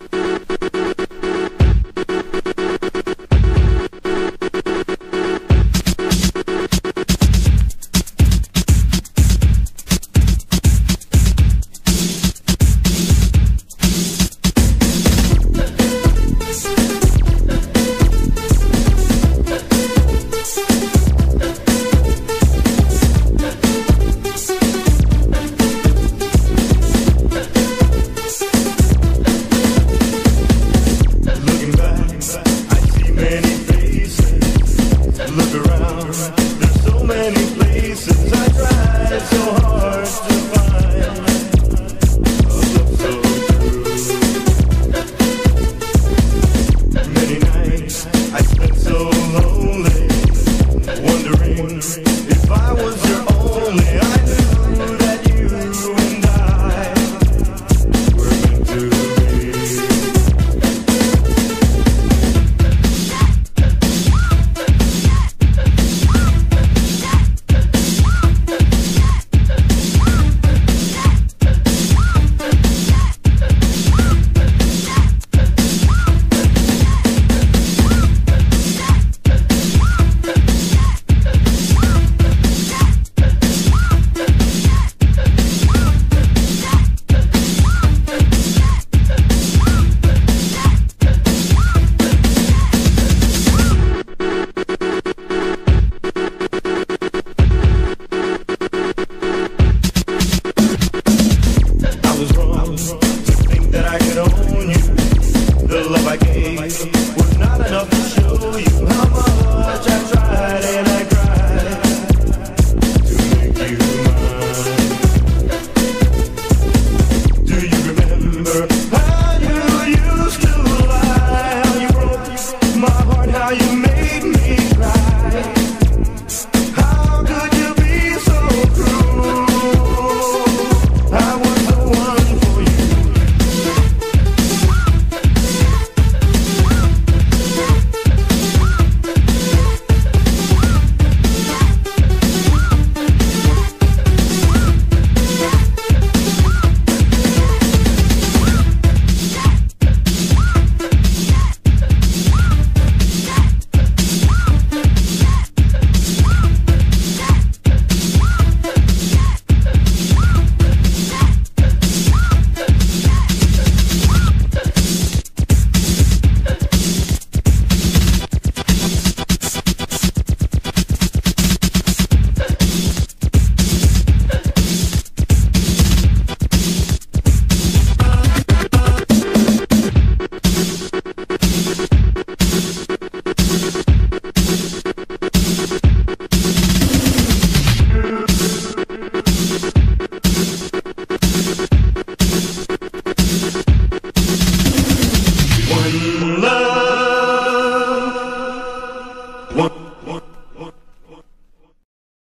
you places. I tried so hard to you.